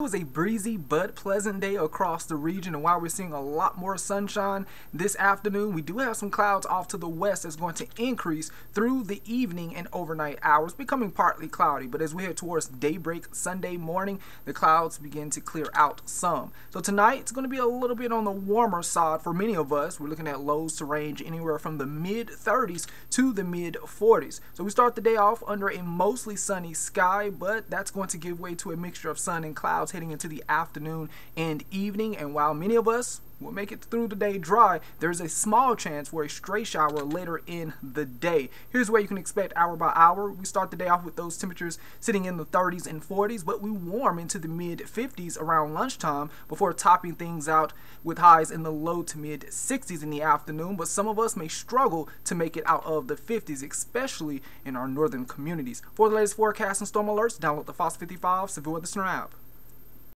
It was a breezy but pleasant day across the region, and while we're seeing a lot more sunshine this afternoon, we do have some clouds off to the west that's going to increase through the evening and overnight hours, becoming partly cloudy. But as we head towards daybreak Sunday morning, the clouds begin to clear out some. So tonight, it's going to be a little bit on the warmer side for many of us. We're looking at lows to range anywhere from the mid 30s to the mid 40s. So we start the day off under a mostly sunny sky, but that's going to give way to a mixture of sun and clouds clouds heading into the afternoon and evening. And while many of us will make it through the day dry, there's a small chance for a stray shower later in the day. Here's where you can expect hour by hour. We start the day off with those temperatures sitting in the 30s and 40s, but we warm into the mid 50s around lunchtime before topping things out with highs in the low to mid 60s in the afternoon. But some of us may struggle to make it out of the 50s, especially in our northern communities. For the latest forecast and storm alerts, download the Fox 55 Severe Weather Center app.